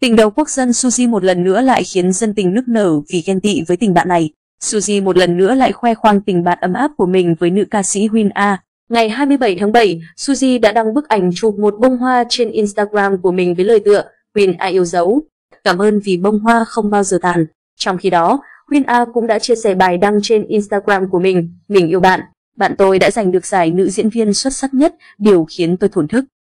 Tình đầu quốc dân Suzy một lần nữa lại khiến dân tình nức nở vì ghen tị với tình bạn này. Suzy một lần nữa lại khoe khoang tình bạn ấm áp của mình với nữ ca sĩ Huyên A. Ngày 27 tháng 7, Suzy đã đăng bức ảnh chụp một bông hoa trên Instagram của mình với lời tựa Huyên A yêu dấu. Cảm ơn vì bông hoa không bao giờ tàn. Trong khi đó, Huyên A cũng đã chia sẻ bài đăng trên Instagram của mình, mình yêu bạn. Bạn tôi đã giành được giải nữ diễn viên xuất sắc nhất, điều khiến tôi thổn thức.